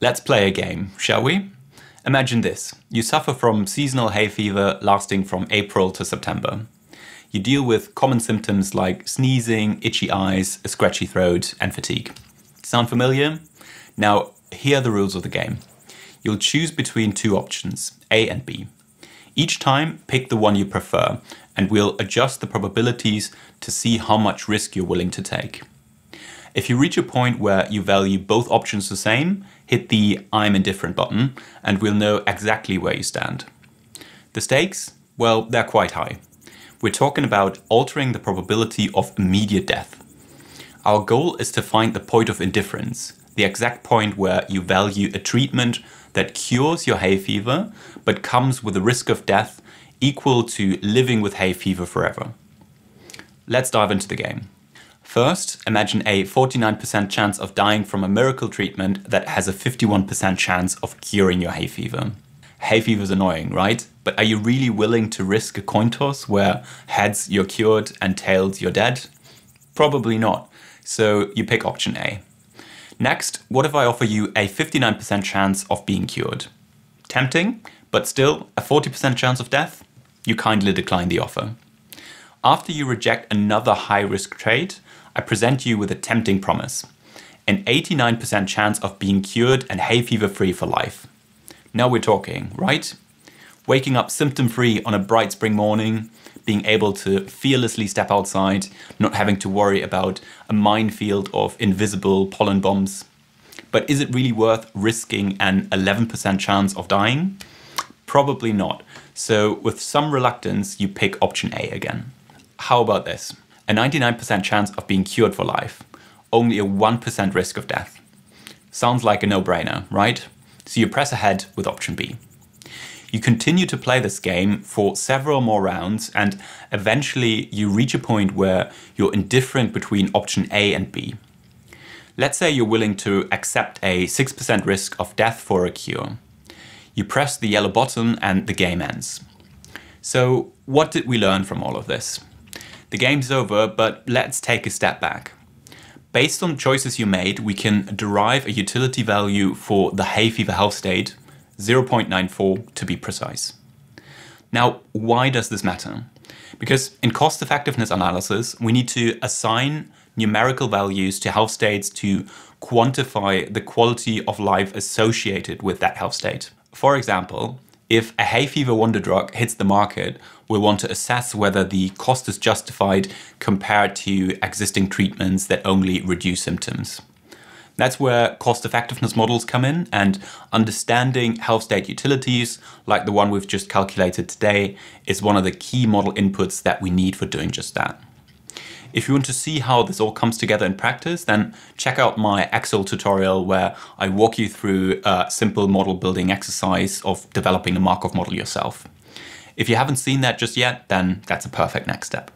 Let's play a game, shall we? Imagine this. You suffer from seasonal hay fever lasting from April to September. You deal with common symptoms like sneezing, itchy eyes, a scratchy throat, and fatigue. Sound familiar? Now, here are the rules of the game. You'll choose between two options, A and B. Each time, pick the one you prefer, and we'll adjust the probabilities to see how much risk you're willing to take. If you reach a point where you value both options the same, hit the I'm indifferent button and we'll know exactly where you stand. The stakes? Well, they're quite high. We're talking about altering the probability of immediate death. Our goal is to find the point of indifference, the exact point where you value a treatment that cures your hay fever but comes with a risk of death equal to living with hay fever forever. Let's dive into the game. First, imagine a 49% chance of dying from a miracle treatment that has a 51% chance of curing your hay fever. Hay fever is annoying, right? But are you really willing to risk a coin toss where heads you're cured and tails you're dead? Probably not. So you pick option A. Next, what if I offer you a 59% chance of being cured? Tempting, but still a 40% chance of death? You kindly decline the offer. After you reject another high risk trade, I present you with a tempting promise an 89% chance of being cured and hay fever free for life. Now we're talking, right? Waking up symptom free on a bright spring morning, being able to fearlessly step outside, not having to worry about a minefield of invisible pollen bombs. But is it really worth risking an 11% chance of dying? Probably not. So, with some reluctance, you pick option A again. How about this? A 99% chance of being cured for life, only a 1% risk of death. Sounds like a no-brainer, right? So you press ahead with option B. You continue to play this game for several more rounds and eventually you reach a point where you're indifferent between option A and B. Let's say you're willing to accept a 6% risk of death for a cure. You press the yellow button and the game ends. So what did we learn from all of this? The game's over, but let's take a step back. Based on choices you made, we can derive a utility value for the hay fever health state, 0.94 to be precise. Now, why does this matter? Because in cost effectiveness analysis, we need to assign numerical values to health states to quantify the quality of life associated with that health state. For example, if a hay fever wonder drug hits the market, we'll want to assess whether the cost is justified compared to existing treatments that only reduce symptoms. That's where cost effectiveness models come in and understanding health state utilities, like the one we've just calculated today, is one of the key model inputs that we need for doing just that. If you want to see how this all comes together in practice, then check out my Excel tutorial where I walk you through a simple model building exercise of developing a Markov model yourself. If you haven't seen that just yet, then that's a perfect next step.